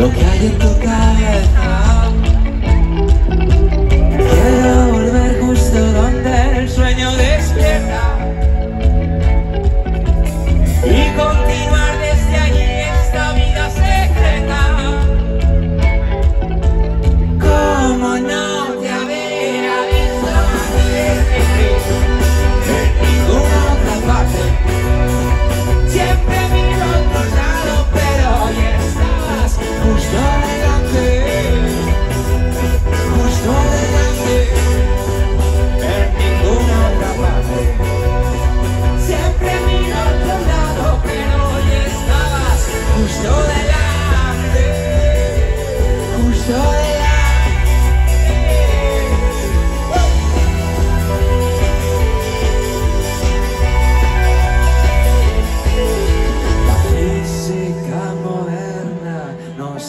Não quero tocar.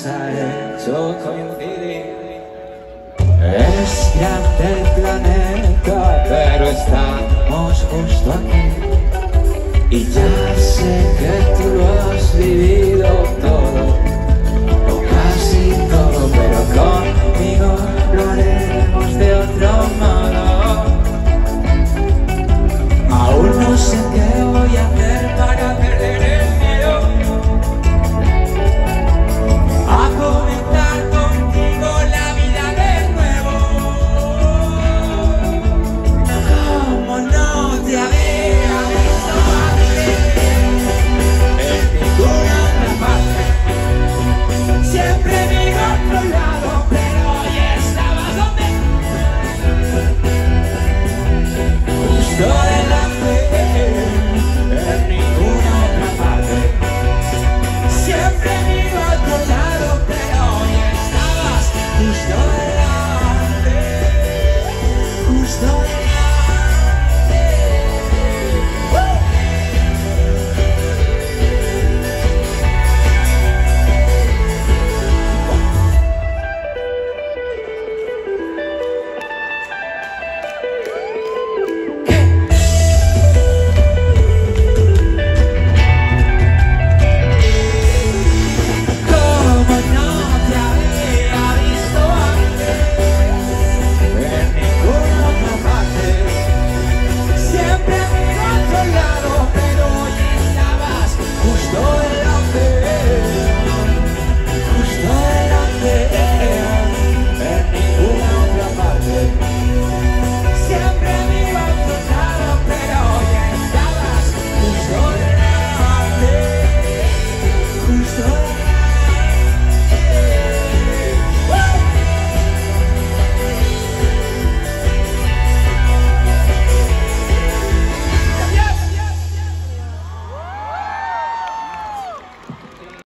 pensare sotto gli infili Esca del planeta, pero estamos justo aquí Y ya sé que tú lo has vivido